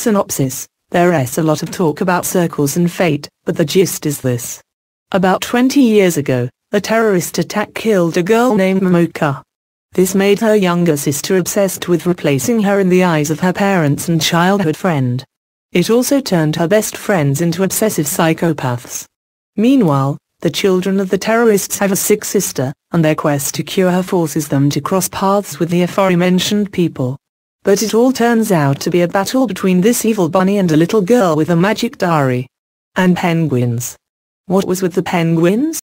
Synopsis There's a lot of talk about circles and fate, but the gist is this. About 20 years ago, a terrorist attack killed a girl named Momoka. This made her younger sister obsessed with replacing her in the eyes of her parents and childhood friend. It also turned her best friends into obsessive psychopaths. Meanwhile, the children of the terrorists have a sick sister, and their quest to cure her forces them to cross paths with the aforementioned people. But it all turns out to be a battle between this evil bunny and a little girl with a magic diary. And penguins. What was with the penguins?